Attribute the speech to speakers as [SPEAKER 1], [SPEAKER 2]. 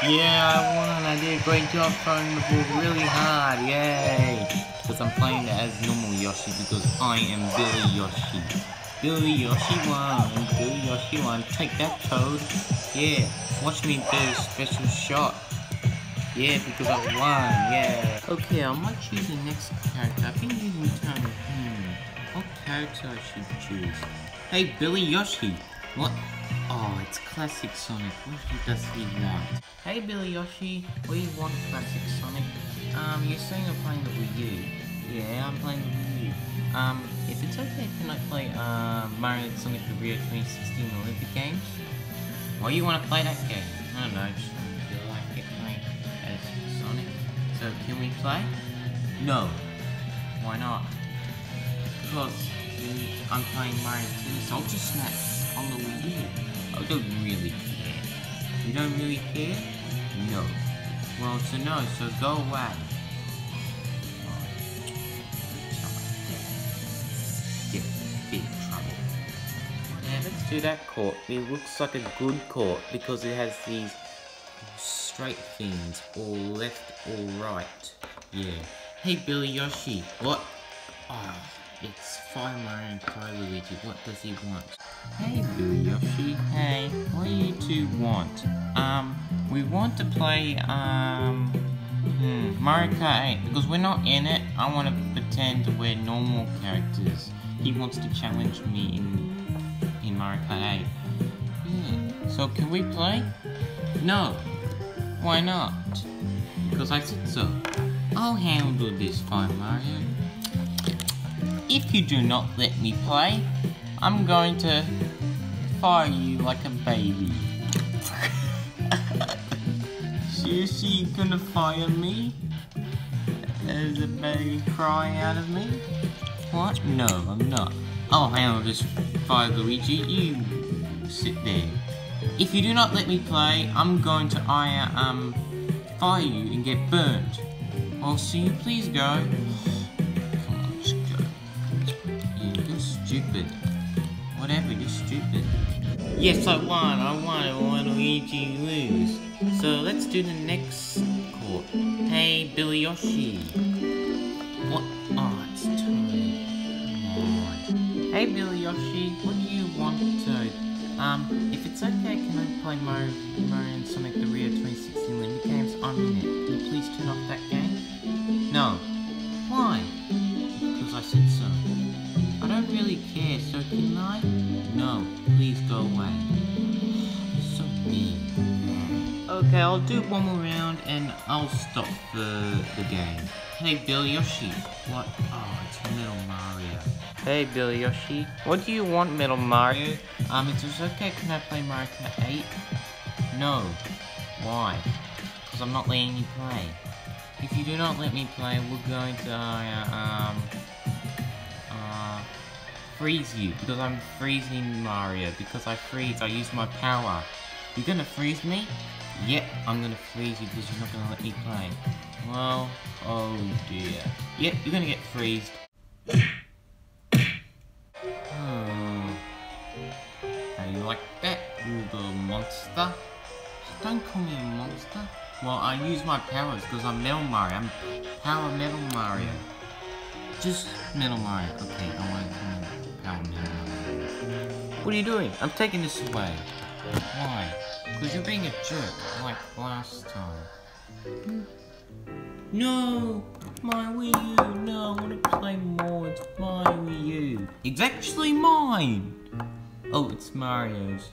[SPEAKER 1] Yeah, I won. I did a great job throwing the ball really hard. Yay! Because I'm playing as normal Yoshi because I am Billy Yoshi. Billy Yoshi won. Billy Yoshi won. Take that, Toad. Yeah. Watch me do a special shot. Yeah, because I won. Yeah. Okay, I might choose the next character. I've been using time. Hmm. What character I should choose? Hey, Billy Yoshi. What? Oh, it's Classic Sonic. What does he want? Hey, Billy Yoshi. You want, Classic Sonic? Um, you're saying I'm playing the Wii U. Yeah, I'm playing the Wii U. Um, if it's okay, can I play, uh, Mario Sonic the Rio 2016 Olympic Games? Why you want to play that game? I don't know, I just feel like it playing as Sonic. So, can we play? No. Why not? Because I'm playing Mario Tennis Ultra Smash on the Wii U. I don't really care. You don't really care? No. Well, a no, so go away. Get big trouble. Yeah, let's do that court. It looks like a good court because it has these straight things, all left, all right. Yeah. Hey, Billy Yoshi. What? Oh, it's Fire Mario and Fire Luigi. What does he want? Hey, Yoshi. Hey, what do you two want? Um, we want to play, um, hmm, Mario Kart 8. Because we're not in it, I want to pretend we're normal characters. He wants to challenge me in, in Mario Kart 8. Yeah. So, can we play? No. Why not? Because I said so. I'll handle this fine, Mario. If you do not let me play, I'm going to fire you like a baby. Seriously, you gonna fire me? There's a baby crying out of me? What? No, I'm not. Oh, I'll handle this fire, Luigi. You sit there. If you do not let me play, I'm going to I, um, fire you and get burned. I'll see you please go. Come on, just go. You, you're stupid. Whatever, you're stupid. Yes, I won. I won. I won Luigi lose. So let's do the next court. Hey, Billy Yoshi. What? Oh, it's on. Hey, Billy Yoshi. What do you want to? Um, if it's okay, can I play Mario, Mario and Sonic the Rio 2016 Olympic Games? I'm in it. Can you please turn off that game? No. Why? Because I said so. I don't really care, so can I? No. Please go away. You're so mean. Okay, I'll do one more round and I'll stop the, the game. Hey, Billy Yoshi. What? Oh, it's Metal Mario. Hey, Billy Yoshi. What do you want, Metal Mario? Um, if it's okay, can I play Mario Kart 8? No. Why? Because I'm not letting you play. If you do not let me play, we're going to, uh, um, freeze you. Because I'm freezing Mario. Because I freeze, I use my power. You're gonna freeze me? Yep, I'm gonna freeze you because you're not gonna let me play. Well, oh dear. Yep, you're gonna get freezed. Hmm. How you like that, little monster? Don't call me a monster. Well, I use my powers because I'm Metal Mario. I'm Power Metal Mario. Just Metal Mario. Okay, I want to. What are you doing? I'm taking this away. Why? Because you're being a jerk, like last time. No! My Wii U! No, I want to play more. It's my Wii U. It's actually mine! Oh, it's Mario's.